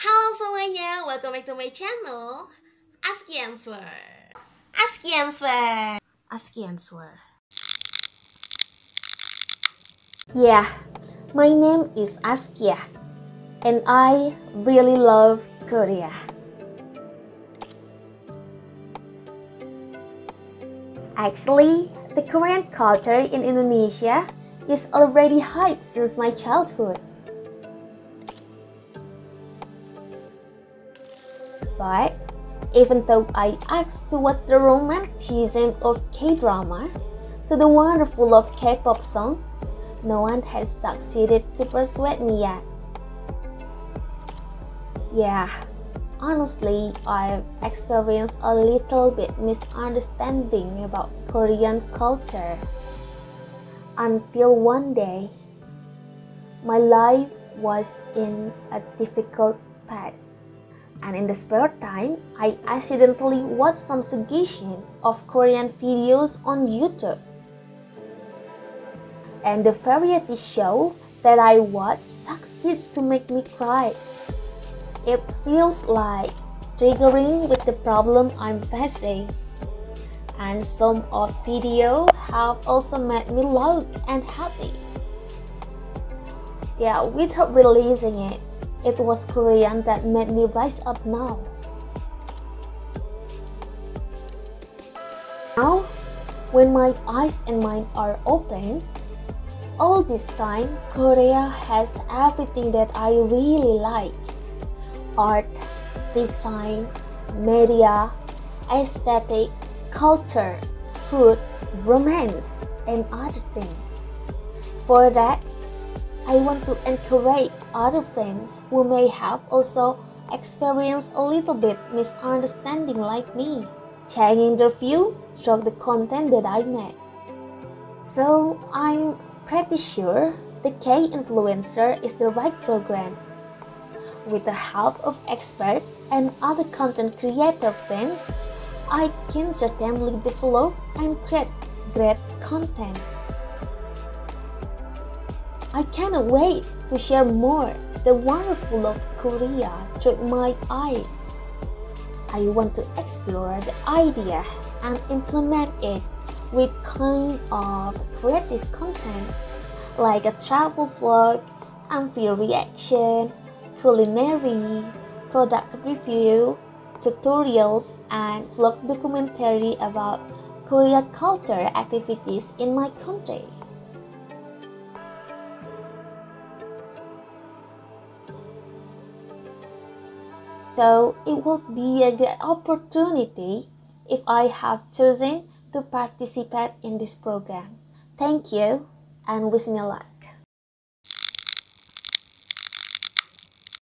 Halo semuanya, welcome back to my channel. Ask Answer. Ask Answer. Ask Answer. Yeah, my name is Azkia and I really love Korea. Actually, the Korean culture in Indonesia is already hyped since my childhood. But even though I asked to what the romanticism of K-drama to the wonderful of K-pop song, no one has succeeded to persuade me yet. Yeah, honestly, I've experienced a little bit misunderstanding about Korean culture. Until one day, my life was in a difficult phase. And in the spare time, I accidentally watched some suggestion of Korean videos on YouTube. And the variety show that I watched succeeds to make me cry. It feels like triggering with the problem I'm facing. And some of video have also made me loud and happy. Yeah, without releasing it, it was Korean that made me rise up now. Now, when my eyes and mind are open, all this time Korea has everything that I really like art, design, media, aesthetic, culture, food, romance, and other things. For that, I want to encourage other friends who may have also experienced a little bit misunderstanding like me, changing their view the content that I made. So I'm pretty sure the K Influencer is the right program. With the help of experts and other content creator friends, I can certainly develop and create great content. I cannot wait to share more the wonderful of Korea through my eyes. I want to explore the idea and implement it with kind of creative content like a travel vlog, MV reaction, culinary, product review, tutorials, and vlog documentary about Korea culture activities in my country. So it would be a great opportunity if I have chosen to participate in this program. Thank you and wish me luck.